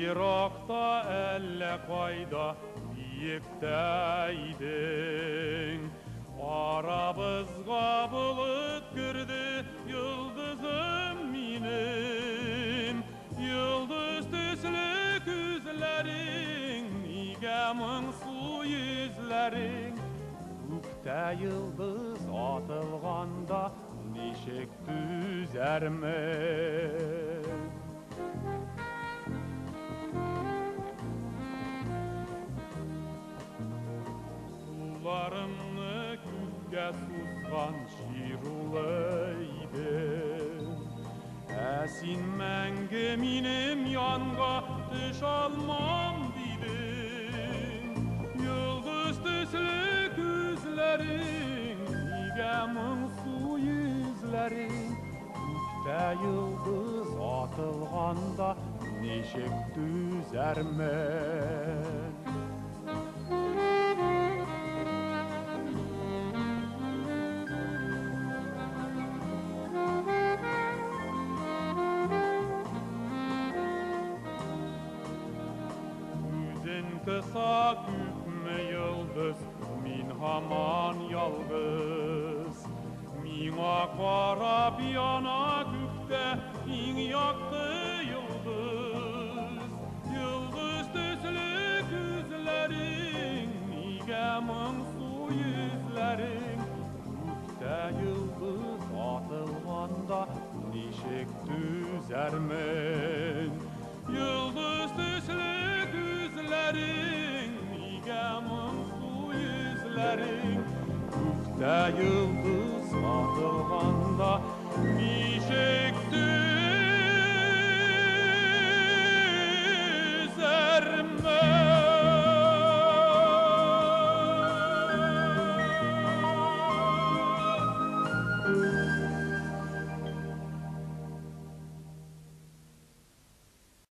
Yirokta elle kayda biyikteydim Arabızga bulut girdi yıldızım benim Yıldız tüslü güzlerin Nigemin su yüzlerin. Gökte yıldız atılganda Nişek düzermek Kullarımны күккә сузған шир улайдым Ә син мәңгі минем янға төш алмам дидің Йылдыз төсле күзләрең Нигә моңсу йөзләрең Күктә йылдыз атылганда Ничек түзәрмен Yüzün kısa küpme yıldız Min haman yalgız Mina karab yana küpte Min yaktı yıldız. Yıldız tüslü güzlerin Nigemin su yüzlerin. Küpte yıldız atılganda Nişek düzermen Yıldız Gökte yıldız atılganda Nişek düzermen